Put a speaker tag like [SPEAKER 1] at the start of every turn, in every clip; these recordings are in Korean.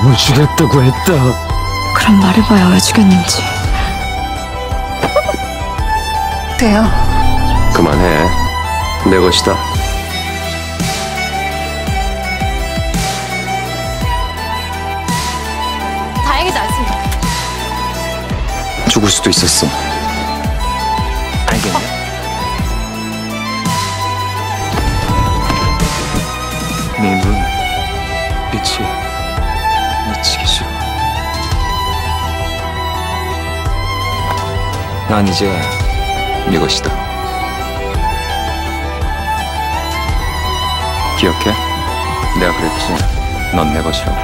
[SPEAKER 1] 사람을 죽였다고 했다.
[SPEAKER 2] 그럼 말해봐야 왜 죽였는지.
[SPEAKER 3] 돼요.
[SPEAKER 4] 그만해. 내 것이다.
[SPEAKER 2] 다행이지 않습니까?
[SPEAKER 4] 죽을 수도 있었어.
[SPEAKER 1] 알겠네. 네 눈, 난 이제 네 것이다. 기억해? 내가 그랬지. 넌 내 것이라고.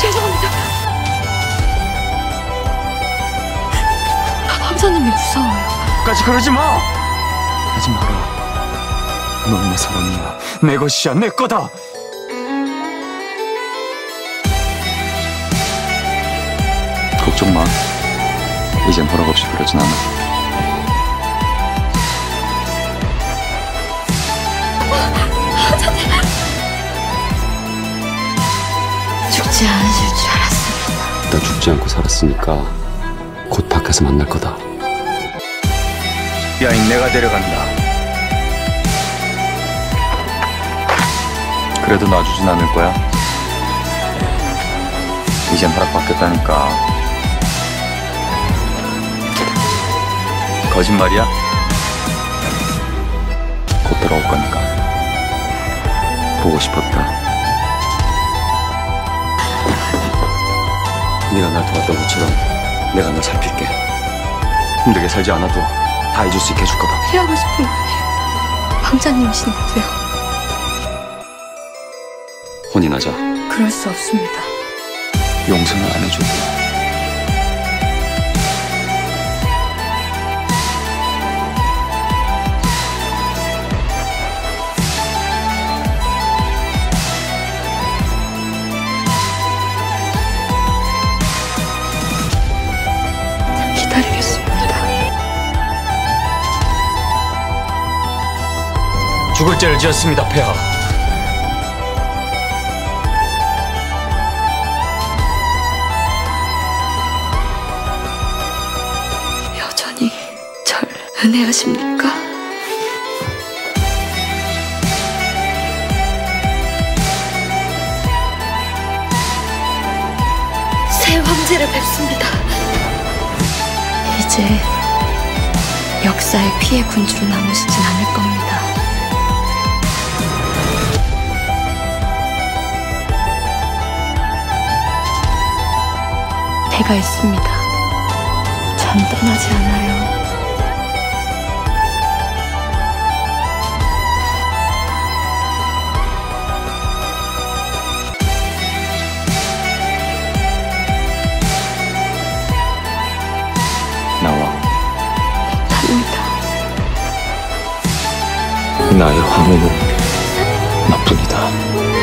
[SPEAKER 2] 죄송합니다. 함사님이 무서워요.
[SPEAKER 1] 까지 그러지 마! 하지 마라. 넌 내 사람이야. 내 것이야, 내 거다! 걱정 마. 이젠 허락 없이 그러진 않아.
[SPEAKER 2] 죽지 않으실 줄 알았습니다.
[SPEAKER 4] 나 죽지 않고 살았으니까 곧 밖에서 만날 거다.
[SPEAKER 1] 야인 내가 데려간다. 그래도 놔주진 않을 거야. 이젠 허락 받겠다니까. 거짓말이야? 곧 돌아올 거니까. 보고 싶었다.
[SPEAKER 4] 네가 날 도왔던 것처럼 내가 널 살필게. 힘들게 살지 않아도 다 잊을 수 있게 해줄 거다.
[SPEAKER 2] 피하고 싶은 분이 왕자님이신 데요.
[SPEAKER 4] 혼인하자.
[SPEAKER 2] 그럴 수 없습니다.
[SPEAKER 1] 용서는 안 해줘. 죽을 죄를 지었습니다, 폐하.
[SPEAKER 2] 여전히 절 은혜하십니까? 새 황제를 뵙습니다. 이제 역사의 피해 군주로 남으시진 않을 겁니다. 제가 있습니다. 전 떠나지 않아요.
[SPEAKER 1] 나와.
[SPEAKER 2] 답니다.
[SPEAKER 1] 나의 황후는 나뿐이다.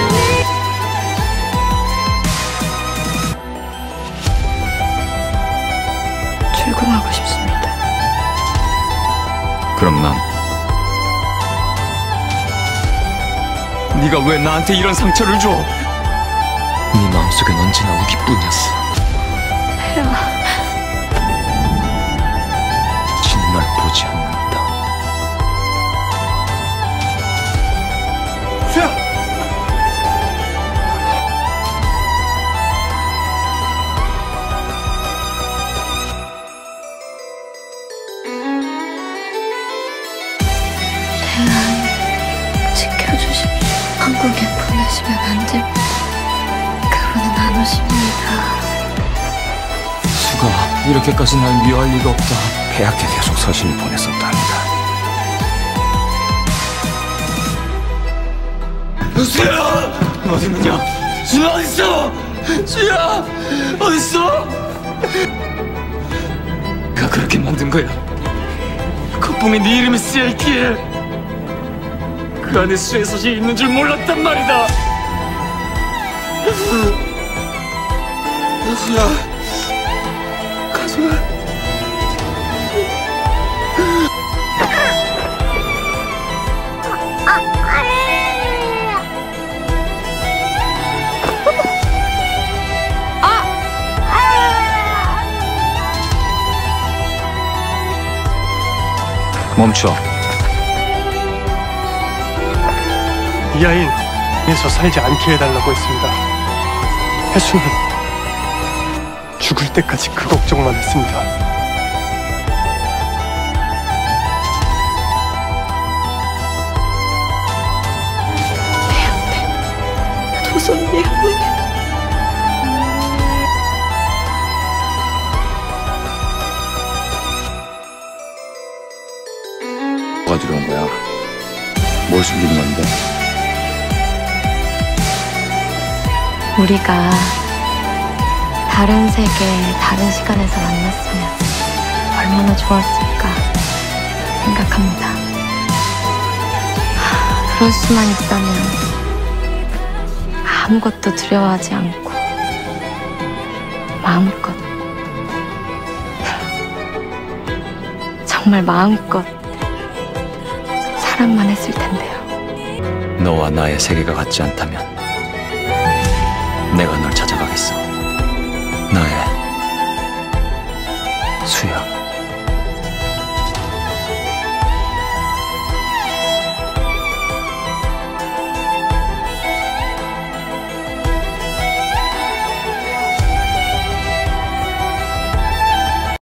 [SPEAKER 2] 출궁하고 싶습니다.
[SPEAKER 1] 그럼 난 네가 왜 나한테 이런 상처를 줘? 네 마음속엔 언제나 우기뿐이었어. 정
[SPEAKER 2] 오십니다.
[SPEAKER 1] 수가 이렇게까지 날 미워할 리가 없다. 폐하께 계속 서신을 보냈었답니다. 수야! 어디 있느냐? 수야 어딨어? 수야! 어딨어? 가 그렇게 만든 거야. 컵봉에 네 이름이 쓰여 있기에 그 안에 수의 서신이 있는 줄 몰랐단 말이다. 호수야. 가수야
[SPEAKER 5] 아, 아, 아.
[SPEAKER 1] 멈춰.
[SPEAKER 3] 이하인 에서 살지 않게 해달라고 했습니다. 해수는 죽을 때까지 그 걱정만 했습니다.
[SPEAKER 2] 미안해.
[SPEAKER 1] 뭐가 들어온 거야? 뭘 숨기는 건데?
[SPEAKER 2] 우리가 다른 세계, 다른 시간에서 만났으면 얼마나 좋았을까 생각합니다. 하, 그럴 수만 있다면 아무것도 두려워하지 않고 마음껏 정말 마음껏 사랑만 했을 텐데요.
[SPEAKER 1] 너와 나의 세계가 같지 않다면 내가 널 찾아가겠어. 나의 수야.